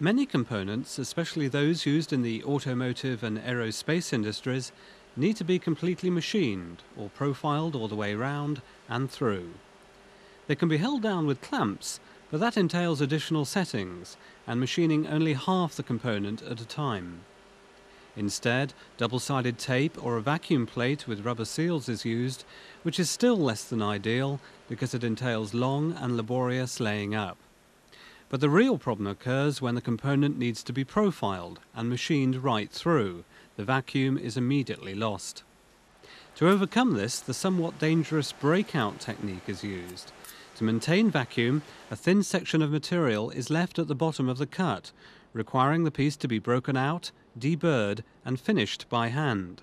Many components, especially those used in the automotive and aerospace industries, need to be completely machined or profiled all the way round and through. They can be held down with clamps, but that entails additional settings and machining only half the component at a time. Instead, double-sided tape or a vacuum plate with rubber seals is used, which is still less than ideal because it entails long and laborious laying up. But the real problem occurs when the component needs to be profiled and machined right through. The vacuum is immediately lost. To overcome this, the somewhat dangerous breakout technique is used. To maintain vacuum, a thin section of material is left at the bottom of the cut, requiring the piece to be broken out, deburred and finished by hand.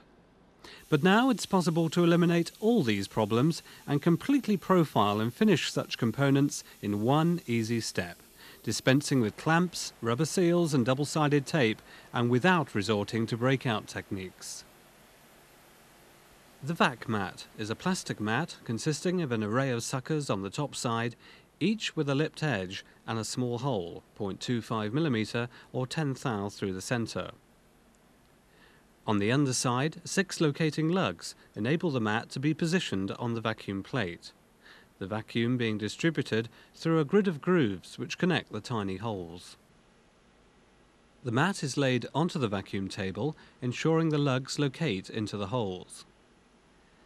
But now it's possible to eliminate all these problems and completely profile and finish such components in one easy step dispensing with clamps, rubber seals and double-sided tape and without resorting to breakout techniques. The vac mat is a plastic mat consisting of an array of suckers on the top side, each with a lipped edge and a small hole, 0.25 mm or 10 thou through the centre. On the underside, six locating lugs enable the mat to be positioned on the vacuum plate the vacuum being distributed through a grid of grooves which connect the tiny holes. The mat is laid onto the vacuum table, ensuring the lugs locate into the holes.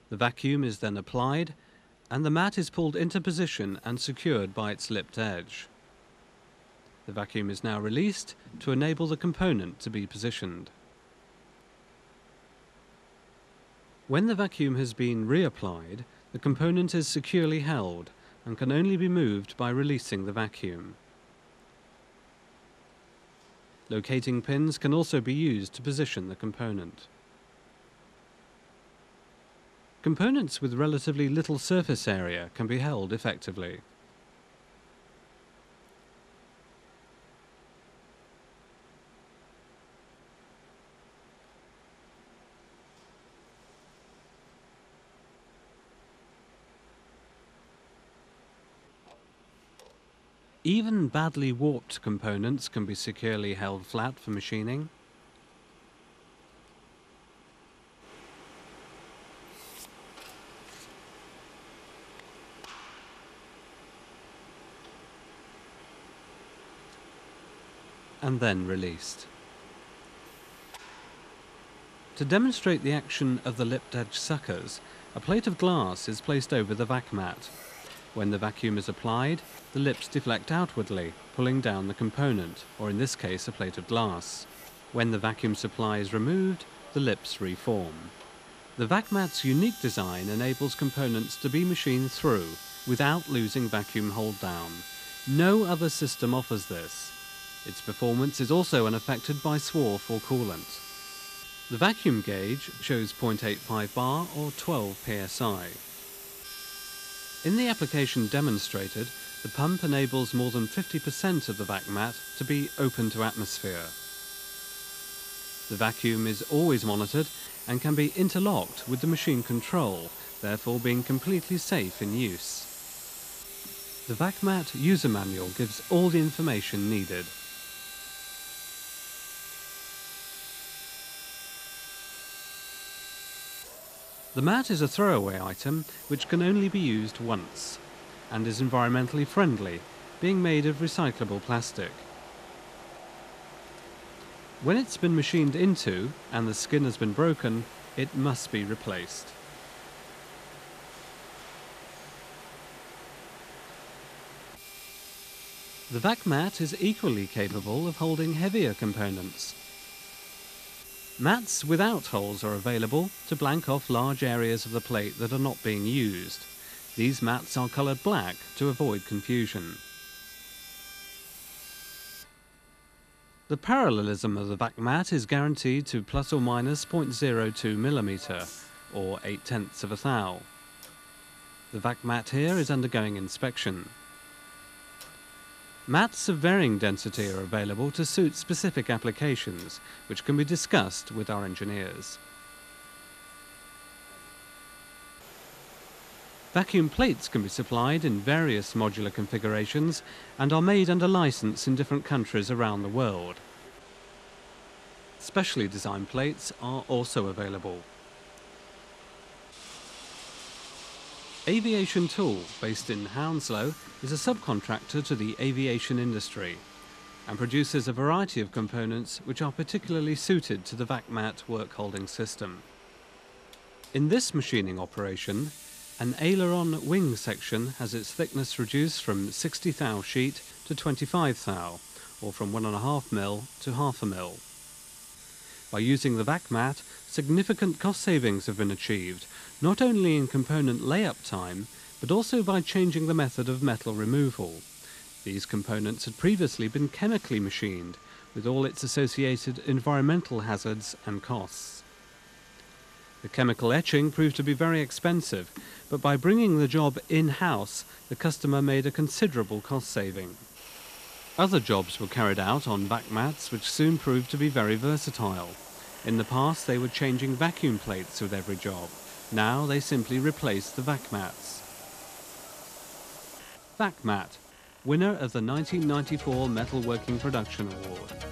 The vacuum is then applied, and the mat is pulled into position and secured by its lipped edge. The vacuum is now released to enable the component to be positioned. When the vacuum has been reapplied, the component is securely held and can only be moved by releasing the vacuum. Locating pins can also be used to position the component. Components with relatively little surface area can be held effectively. Even badly warped components can be securely held flat for machining. and then released. To demonstrate the action of the lipped edge suckers, a plate of glass is placed over the vac mat. When the vacuum is applied, the lips deflect outwardly, pulling down the component, or in this case a plate of glass. When the vacuum supply is removed, the lips reform. The VacMat's unique design enables components to be machined through without losing vacuum hold down. No other system offers this. Its performance is also unaffected by swarf or coolant. The vacuum gauge shows 0.85 bar or 12 psi. In the application demonstrated, the pump enables more than 50% of the vac mat to be open to atmosphere. The vacuum is always monitored and can be interlocked with the machine control, therefore being completely safe in use. The VacMat user manual gives all the information needed. The mat is a throwaway item which can only be used once and is environmentally friendly, being made of recyclable plastic. When it's been machined into and the skin has been broken, it must be replaced. The vac mat is equally capable of holding heavier components, Mats without holes are available to blank off large areas of the plate that are not being used. These mats are coloured black to avoid confusion. The parallelism of the vac mat is guaranteed to plus or minus 0.02 millimetre, or 8 tenths of a thou. The vac mat here is undergoing inspection. Mats of varying density are available to suit specific applications, which can be discussed with our engineers. Vacuum plates can be supplied in various modular configurations and are made under license in different countries around the world. Specially designed plates are also available. Aviation Tool, based in Hounslow, is a subcontractor to the aviation industry and produces a variety of components which are particularly suited to the VacMat work holding system. In this machining operation, an aileron wing section has its thickness reduced from 60 thou sheet to 25 thou, or from 1.5 mil to half a mil. By using the VacMat, significant cost savings have been achieved, not only in component layup time, but also by changing the method of metal removal. These components had previously been chemically machined, with all its associated environmental hazards and costs. The chemical etching proved to be very expensive, but by bringing the job in-house, the customer made a considerable cost saving. Other jobs were carried out on vac mats which soon proved to be very versatile. In the past they were changing vacuum plates with every job. Now they simply replace the vac mats. VacMat, winner of the 1994 Metalworking Production Award.